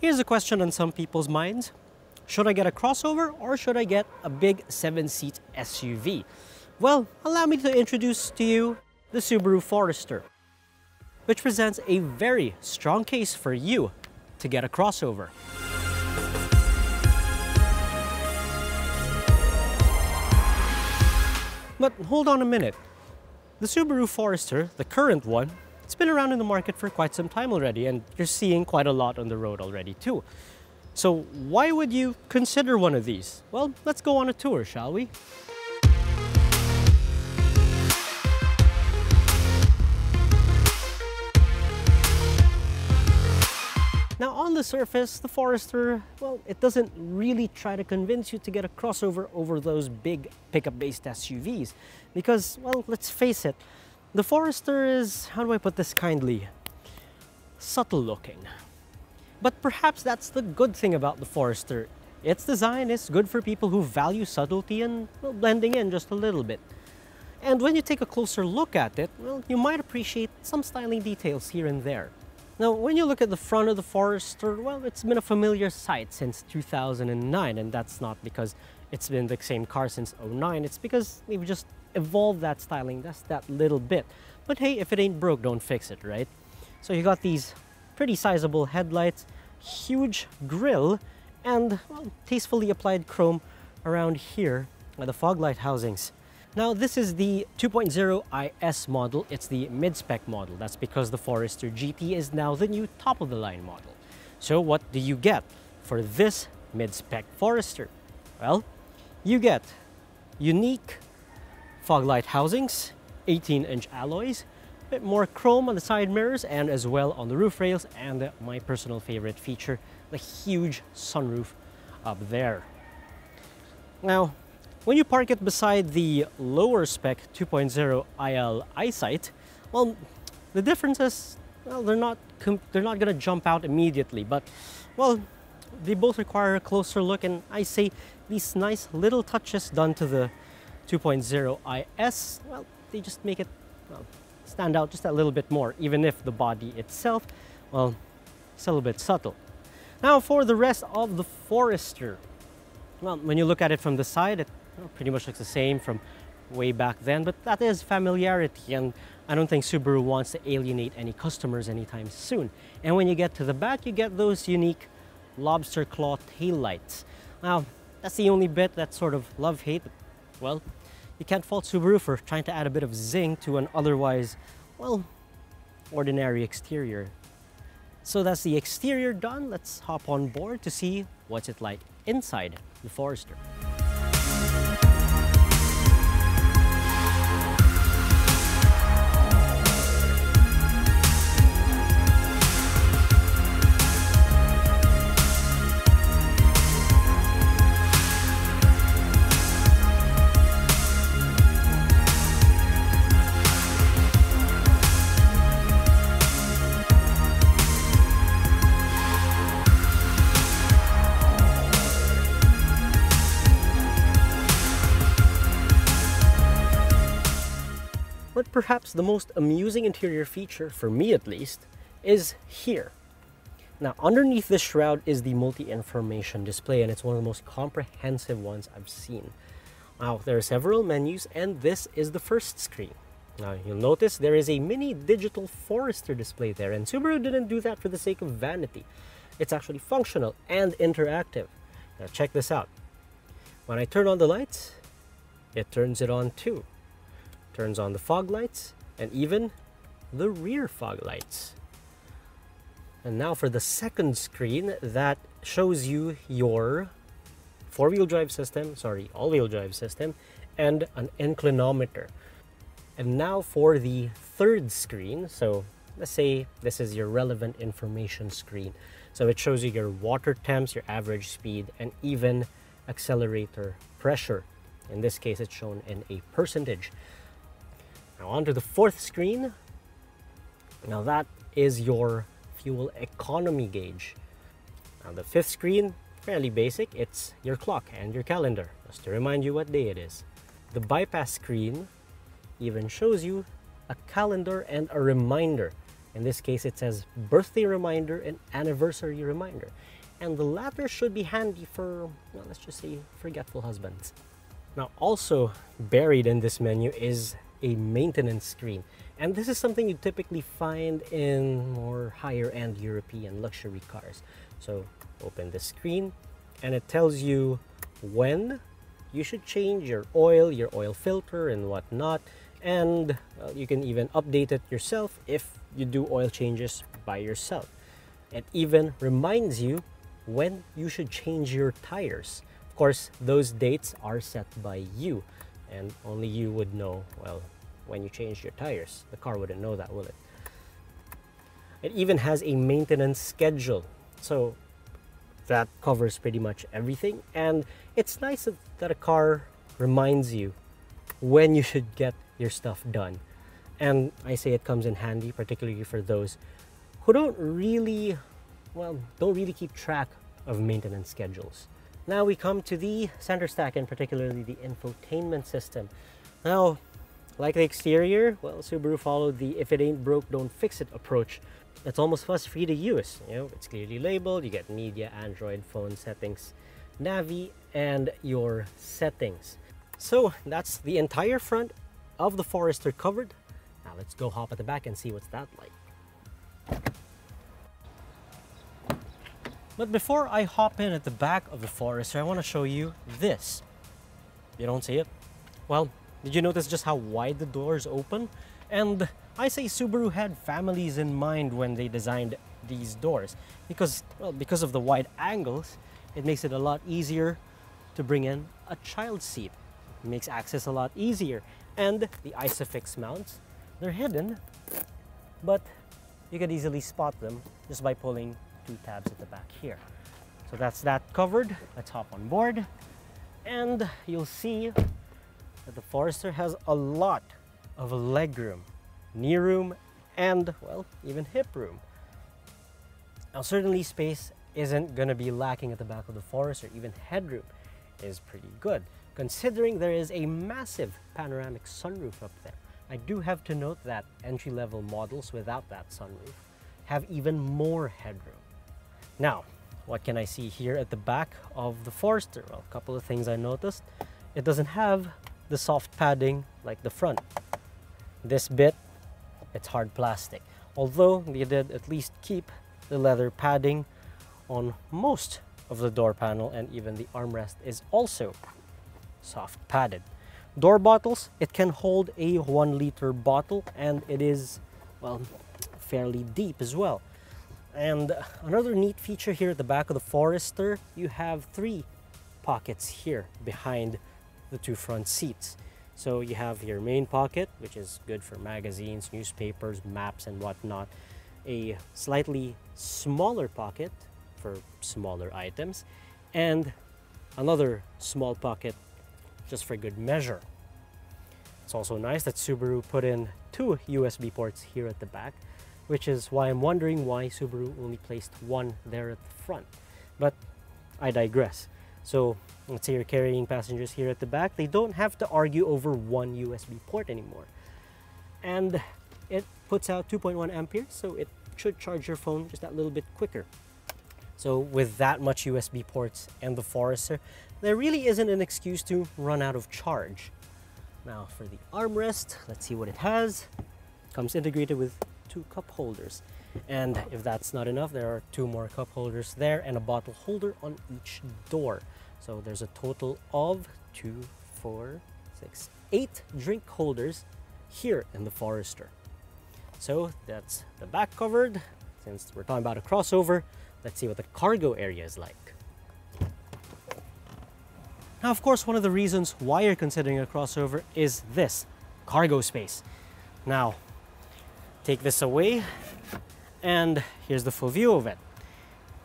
Here's a question on some people's minds. Should I get a crossover or should I get a big seven-seat SUV? Well, allow me to introduce to you the Subaru Forester, which presents a very strong case for you to get a crossover. But hold on a minute. The Subaru Forester, the current one, it's been around in the market for quite some time already and you're seeing quite a lot on the road already too. So why would you consider one of these? Well, let's go on a tour, shall we? Now on the surface, the Forester, well, it doesn't really try to convince you to get a crossover over those big pickup-based SUVs. Because, well, let's face it, the Forester is, how do I put this kindly, subtle looking. But perhaps that's the good thing about the Forester. Its design is good for people who value subtlety and well, blending in just a little bit. And when you take a closer look at it, well, you might appreciate some styling details here and there. Now, when you look at the front of the Forester, well, it's been a familiar sight since 2009, and that's not because it's been the same car since 09, it's because they've just evolved that styling just that little bit. But hey, if it ain't broke, don't fix it, right? So you got these pretty sizable headlights, huge grille, and well, tastefully applied chrome around here are the fog light housings. Now this is the 2.0i-S model, it's the mid-spec model. That's because the Forester GT is now the new top-of-the-line model. So what do you get for this mid-spec Forester? Well, you get unique fog light housings, 18-inch alloys, a bit more chrome on the side mirrors and as well on the roof rails, and my personal favorite feature, the huge sunroof up there. Now, when you park it beside the lower spec 2.0 IL EyeSight, well, the differences, well, they're not they're not gonna jump out immediately, but well, they both require a closer look, and I say these nice little touches done to the 2.0 IS, well, they just make it well, stand out just a little bit more, even if the body itself, well, it's a little bit subtle. Now for the rest of the Forester, well, when you look at it from the side, it pretty much looks the same from way back then, but that is familiarity and I don't think Subaru wants to alienate any customers anytime soon. And when you get to the back, you get those unique lobster claw tail lights. Now, that's the only bit that's sort of love-hate. Well, you can't fault Subaru for trying to add a bit of zing to an otherwise, well, ordinary exterior. So that's the exterior done. Let's hop on board to see what's it like inside the Forester. But perhaps the most amusing interior feature, for me at least, is here. Now, underneath this shroud is the multi-information display, and it's one of the most comprehensive ones I've seen. Now, there are several menus, and this is the first screen. Now, you'll notice there is a mini digital Forester display there, and Subaru didn't do that for the sake of vanity. It's actually functional and interactive. Now, check this out. When I turn on the lights, it turns it on too turns on the fog lights and even the rear fog lights. And now for the second screen that shows you your four-wheel drive system, sorry, all-wheel drive system, and an inclinometer. And now for the third screen, so let's say this is your relevant information screen. So it shows you your water temps, your average speed, and even accelerator pressure. In this case, it's shown in a percentage. Now onto the fourth screen. Now that is your fuel economy gauge. Now the fifth screen, fairly basic, it's your clock and your calendar, just to remind you what day it is. The bypass screen even shows you a calendar and a reminder In this case, it says birthday reminder and anniversary reminder. And the latter should be handy for, well, let's just say, forgetful husbands. Now, also buried in this menu is a maintenance screen. And this is something you typically find in more higher end European luxury cars. So open the screen and it tells you when you should change your oil, your oil filter and whatnot. And you can even update it yourself if you do oil changes by yourself. It even reminds you when you should change your tires. Of course, those dates are set by you and only you would know, well, when you change your tires. The car wouldn't know that, will it? It even has a maintenance schedule. So that covers pretty much everything. And it's nice that a car reminds you when you should get your stuff done. And I say it comes in handy, particularly for those who don't really, well, don't really keep track of maintenance schedules. Now we come to the center stack and particularly the infotainment system. Now, like the exterior, well, Subaru followed the if it ain't broke, don't fix it approach. It's almost fuss free to use. You know, it's clearly labeled. You get media, Android, phone settings, Navi, and your settings. So that's the entire front of the Forester covered. Now let's go hop at the back and see what's that like. But before I hop in at the back of the Forester, I want to show you this. You don't see it? Well, did you notice just how wide the doors open? And I say Subaru had families in mind when they designed these doors because, well, because of the wide angles, it makes it a lot easier to bring in a child seat. It makes access a lot easier. And the Isofix mounts, they're hidden, but you can easily spot them just by pulling two tabs at the back here. So that's that covered. Let's hop on board and you'll see that the Forester has a lot of leg room, knee room, and, well, even hip room. Now, certainly space isn't going to be lacking at the back of the Forester. Even headroom is pretty good, considering there is a massive panoramic sunroof up there. I do have to note that entry-level models without that sunroof have even more headroom. Now, what can I see here at the back of the Forester? Well, a couple of things I noticed. It doesn't have the soft padding like the front. This bit, it's hard plastic. Although they did at least keep the leather padding on most of the door panel and even the armrest is also soft padded. Door bottles, it can hold a one liter bottle and it is, well, fairly deep as well. And another neat feature here at the back of the Forester, you have three pockets here behind the two front seats. So you have your main pocket, which is good for magazines, newspapers, maps, and whatnot. A slightly smaller pocket for smaller items, and another small pocket just for good measure. It's also nice that Subaru put in two USB ports here at the back, which is why I'm wondering why Subaru only placed one there at the front. But I digress. So let's say you're carrying passengers here at the back, they don't have to argue over one USB port anymore. And it puts out 2.1 amperes, so it should charge your phone just that little bit quicker. So with that much USB ports and the Forester, there really isn't an excuse to run out of charge. Now for the armrest, let's see what it has. Comes integrated with two cup holders. And if that's not enough, there are two more cup holders there and a bottle holder on each door. So there's a total of two, four, six, eight drink holders here in the Forester. So that's the back covered. Since we're talking about a crossover, let's see what the cargo area is like. Now, of course, one of the reasons why you're considering a crossover is this, cargo space. Now, take this away, and here's the full view of it.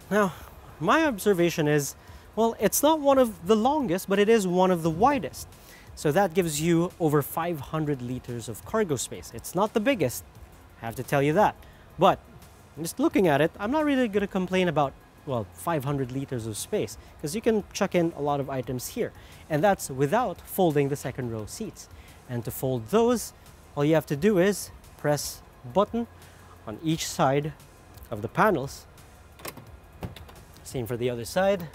Now, my observation is well, it's not one of the longest, but it is one of the widest. So that gives you over 500 liters of cargo space. It's not the biggest, I have to tell you that. But just looking at it, I'm not really going to complain about, well, 500 liters of space because you can chuck in a lot of items here. And that's without folding the second row seats. And to fold those, all you have to do is press button on each side of the panels. Same for the other side.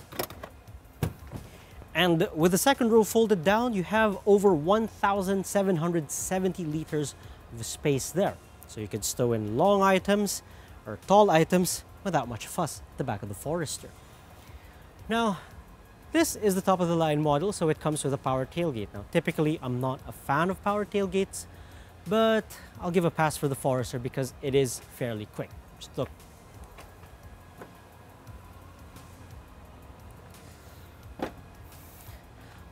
And with the second row folded down, you have over 1,770 liters of space there. So you can stow in long items or tall items without much fuss at the back of the Forester. Now, this is the top of the line model, so it comes with a power tailgate. Now, typically, I'm not a fan of power tailgates, but I'll give a pass for the Forester because it is fairly quick. Just look.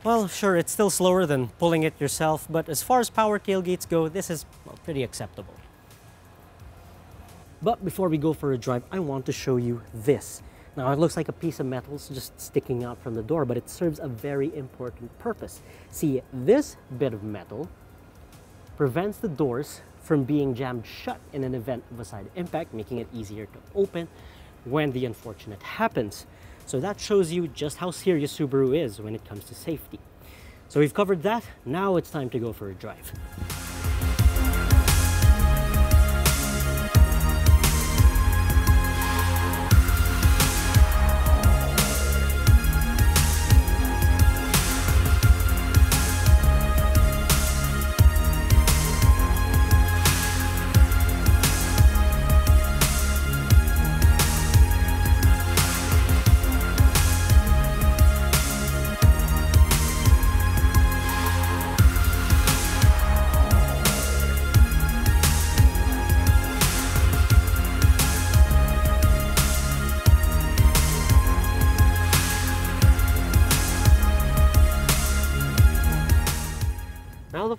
Well, sure, it's still slower than pulling it yourself, but as far as power tailgates go, this is well, pretty acceptable. But before we go for a drive, I want to show you this. Now it looks like a piece of metal just sticking out from the door, but it serves a very important purpose. See, this bit of metal prevents the doors from being jammed shut in an event of a side impact, making it easier to open when the unfortunate happens. So that shows you just how serious Subaru is when it comes to safety. So we've covered that, now it's time to go for a drive.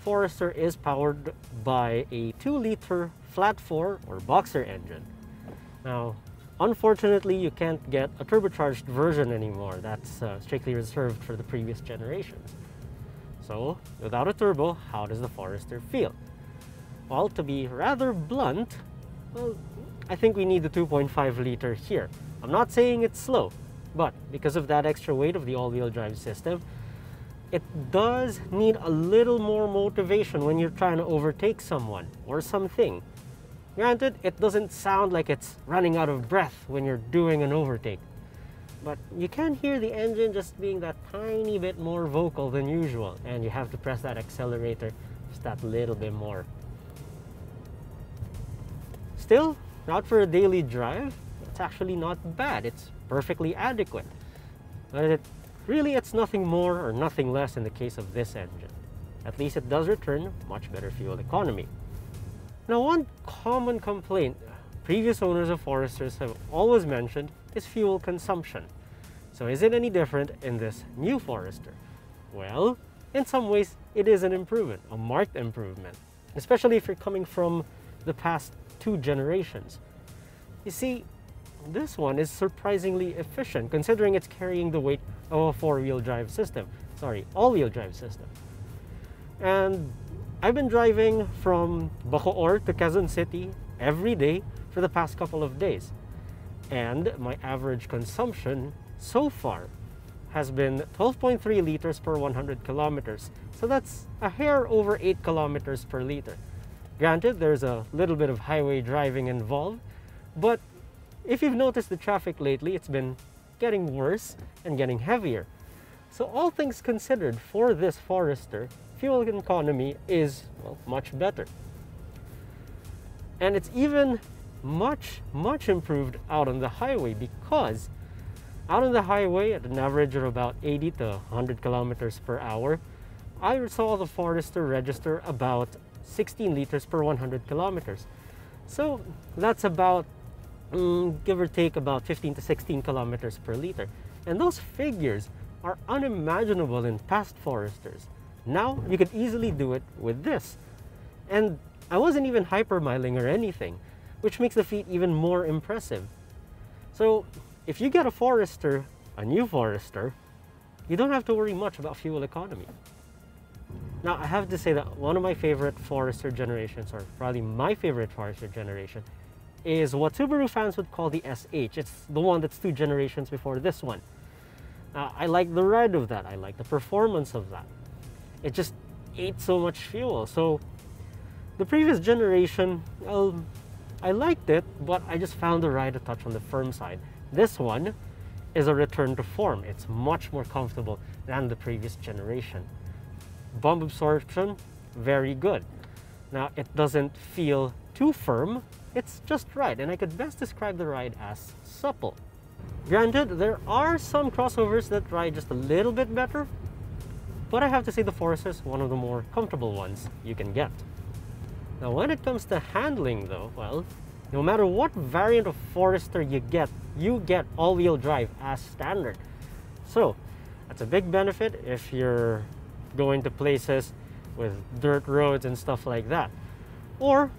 Forester is powered by a 2 liter flat 4 or boxer engine. Now, unfortunately, you can't get a turbocharged version anymore. That's uh, strictly reserved for the previous generations. So, without a turbo, how does the Forester feel? Well, to be rather blunt, well, I think we need the 2.5 liter here. I'm not saying it's slow, but because of that extra weight of the all-wheel drive system, it does need a little more motivation when you're trying to overtake someone or something. Granted, it doesn't sound like it's running out of breath when you're doing an overtake, but you can hear the engine just being that tiny bit more vocal than usual, and you have to press that accelerator just that little bit more. Still, not for a daily drive, it's actually not bad. It's perfectly adequate. But it Really, it's nothing more or nothing less in the case of this engine. At least it does return much better fuel economy. Now, one common complaint previous owners of Foresters have always mentioned is fuel consumption. So is it any different in this new Forester? Well, in some ways, it is an improvement, a marked improvement, especially if you're coming from the past two generations. You see, this one is surprisingly efficient considering it's carrying the weight of a four-wheel drive system. Sorry, all-wheel drive system. And I've been driving from Bacoor to Quezon City every day for the past couple of days. And my average consumption so far has been 12.3 liters per 100 kilometers. So that's a hair over 8 kilometers per liter. Granted, there's a little bit of highway driving involved, but if you've noticed the traffic lately, it's been getting worse and getting heavier. So all things considered, for this Forester, fuel economy is well, much better. And it's even much, much improved out on the highway because out on the highway at an average of about 80 to 100 kilometers per hour, I saw the Forester register about 16 liters per 100 kilometers. So that's about um, give or take about 15 to 16 kilometers per liter. And those figures are unimaginable in past Foresters. Now you could easily do it with this. And I wasn't even hypermiling or anything, which makes the feat even more impressive. So if you get a Forester, a new Forester, you don't have to worry much about fuel economy. Now I have to say that one of my favorite Forester generations, or probably my favorite Forester generation, is what Subaru fans would call the SH. It's the one that's two generations before this one. Uh, I like the ride of that. I like the performance of that. It just ate so much fuel. So the previous generation, I liked it, but I just found the ride a touch on the firm side. This one is a return to form. It's much more comfortable than the previous generation. Bump absorption, very good. Now, it doesn't feel too firm, it's just right, and I could best describe the ride as supple. Granted, there are some crossovers that ride just a little bit better, but I have to say the Forester is one of the more comfortable ones you can get. Now when it comes to handling though, well, no matter what variant of Forester you get, you get all-wheel drive as standard. So that's a big benefit if you're going to places with dirt roads and stuff like that. Or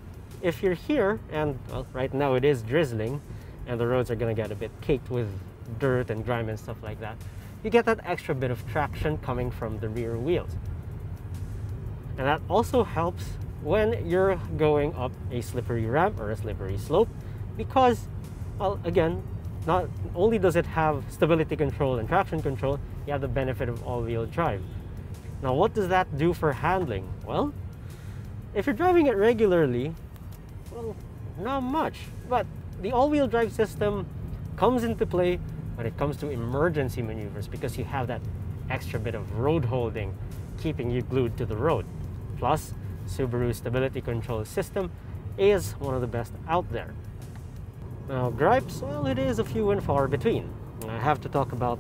if you're here, and well, right now it is drizzling, and the roads are gonna get a bit caked with dirt and grime and stuff like that, you get that extra bit of traction coming from the rear wheels. And that also helps when you're going up a slippery ramp or a slippery slope because, well, again, not only does it have stability control and traction control, you have the benefit of all-wheel drive. Now, what does that do for handling? Well, if you're driving it regularly, well, not much. But the all-wheel drive system comes into play when it comes to emergency maneuvers because you have that extra bit of road holding keeping you glued to the road. Plus, Subaru stability control system is one of the best out there. Now gripes, well it is a few and far between. I have to talk about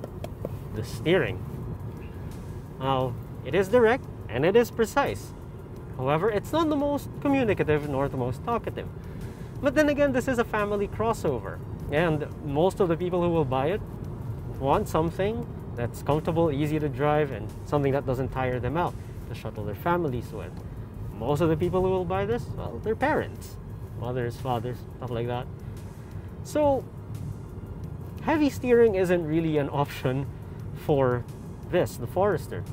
the steering. Now, it is direct and it is precise. However, it's not the most communicative nor the most talkative. But then again, this is a family crossover. And most of the people who will buy it want something that's comfortable, easy to drive, and something that doesn't tire them out to shuttle their families with. Most of the people who will buy this, well, they're parents, mothers, fathers, stuff like that. So, heavy steering isn't really an option for this, the Forester.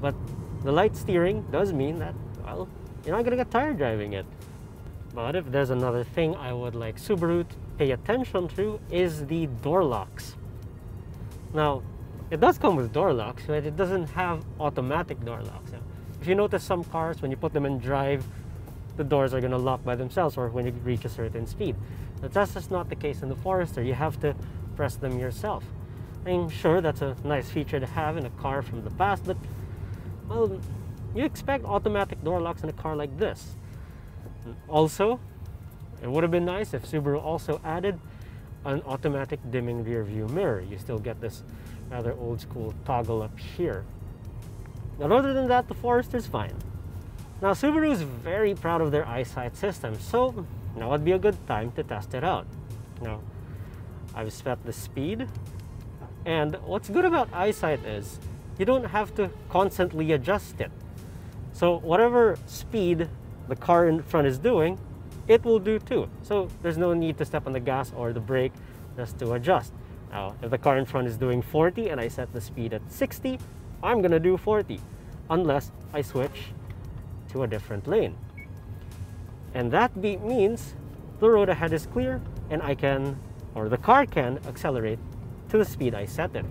But the light steering does mean that, well, you're not gonna get tired driving it. But if there's another thing I would like Subaru to pay attention to is the door locks. Now, it does come with door locks, but it doesn't have automatic door locks. If you notice some cars, when you put them in drive, the doors are to lock by themselves or when you reach a certain speed. But that's just not the case in the Forester. You have to press them yourself. I'm sure that's a nice feature to have in a car from the past, but well, you expect automatic door locks in a car like this. Also, it would have been nice if Subaru also added an automatic dimming rear view mirror. You still get this rather old school toggle up here. But other than that, the Forester's fine. Now Subaru is very proud of their eyesight system, so now would be a good time to test it out. Now, I've set the speed, and what's good about eyesight is you don't have to constantly adjust it. So whatever speed the car in front is doing, it will do too. So there's no need to step on the gas or the brake just to adjust. Now, if the car in front is doing 40 and I set the speed at 60, I'm gonna do 40 unless I switch to a different lane. And that means the road ahead is clear and I can, or the car can, accelerate to the speed I set it.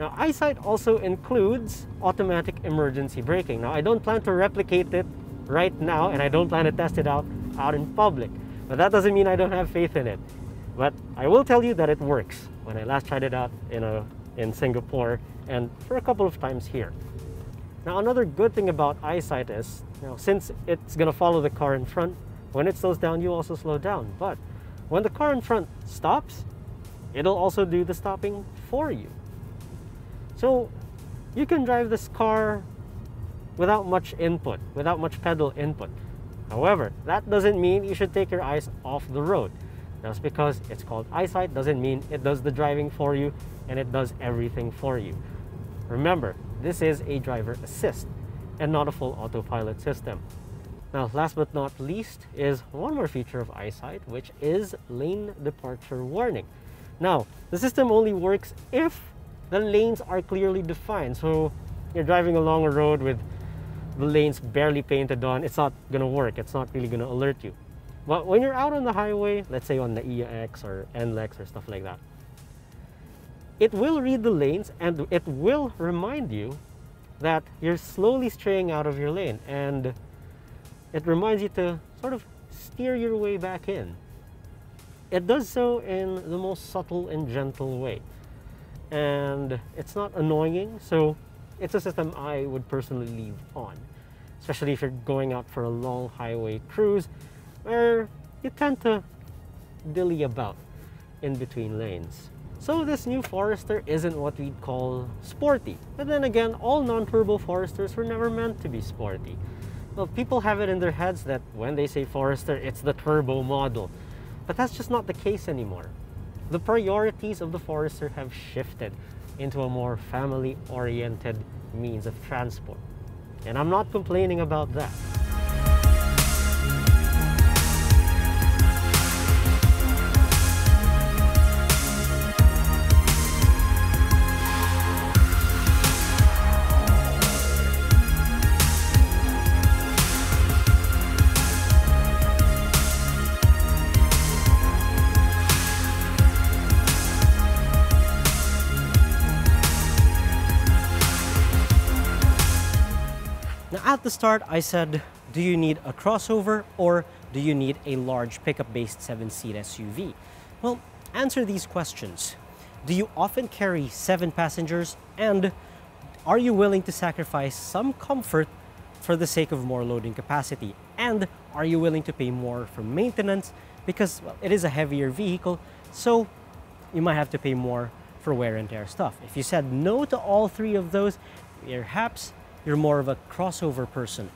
Now, eyesight also includes automatic emergency braking. Now, I don't plan to replicate it right now, and I don't plan to test it out out in public. But that doesn't mean I don't have faith in it. But I will tell you that it works when I last tried it out in, a, in Singapore and for a couple of times here. Now another good thing about eyesight is, you know, since it's going to follow the car in front, when it slows down, you also slow down. But when the car in front stops, it'll also do the stopping for you. So you can drive this car without much input, without much pedal input. However, that doesn't mean you should take your eyes off the road. Just because it's called eyesight doesn't mean it does the driving for you and it does everything for you. Remember, this is a driver assist and not a full autopilot system. Now, last but not least is one more feature of eyesight, which is lane departure warning. Now, the system only works if the lanes are clearly defined. So you're driving along a road with the lane's barely painted on, it's not gonna work. It's not really gonna alert you. But when you're out on the highway, let's say on the EX or NLEX or stuff like that, it will read the lanes and it will remind you that you're slowly straying out of your lane. And it reminds you to sort of steer your way back in. It does so in the most subtle and gentle way. And it's not annoying, so it's a system I would personally leave on, especially if you're going out for a long highway cruise where you tend to dilly about in between lanes. So this new Forester isn't what we'd call sporty. But then again, all non-turbo Foresters were never meant to be sporty. Well, people have it in their heads that when they say Forester, it's the turbo model. But that's just not the case anymore. The priorities of the Forester have shifted into a more family-oriented means of transport. And I'm not complaining about that. The start, I said, do you need a crossover or do you need a large pickup-based 7-seat SUV? Well, answer these questions. Do you often carry 7 passengers? And are you willing to sacrifice some comfort for the sake of more loading capacity? And are you willing to pay more for maintenance? Because well, it is a heavier vehicle, so you might have to pay more for wear and tear stuff. If you said no to all three of those, perhaps you're more of a crossover person.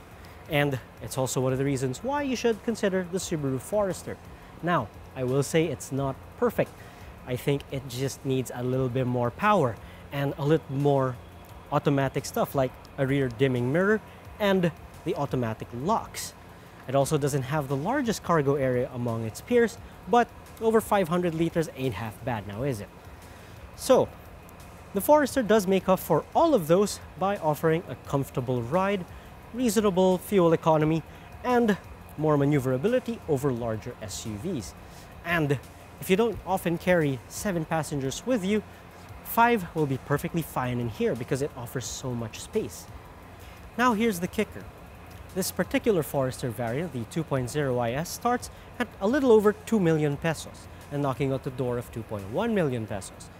And it's also one of the reasons why you should consider the Subaru Forester. Now, I will say it's not perfect. I think it just needs a little bit more power and a little more automatic stuff like a rear dimming mirror and the automatic locks. It also doesn't have the largest cargo area among its peers, but over 500 liters ain't half bad now, is it? So, the Forester does make up for all of those by offering a comfortable ride, reasonable fuel economy, and more maneuverability over larger SUVs. And if you don't often carry seven passengers with you, five will be perfectly fine in here because it offers so much space. Now here's the kicker. This particular Forester variant, the 2.0i-S, starts at a little over 2 million pesos and knocking out the door of 2.1 million pesos.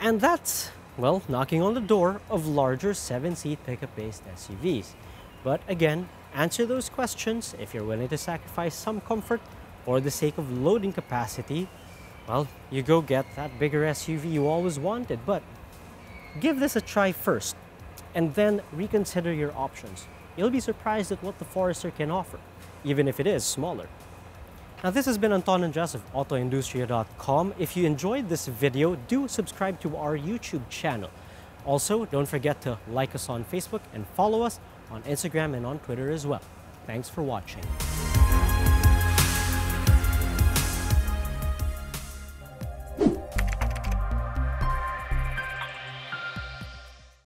And that's, well, knocking on the door of larger 7-seat pickup-based SUVs. But again, answer those questions if you're willing to sacrifice some comfort for the sake of loading capacity. Well, you go get that bigger SUV you always wanted, but give this a try first and then reconsider your options. You'll be surprised at what the Forester can offer, even if it is smaller. Now this has been Anton Andres of AutoIndustriya.com. If you enjoyed this video, do subscribe to our YouTube channel. Also, don't forget to like us on Facebook and follow us on Instagram and on Twitter as well. Thanks for watching.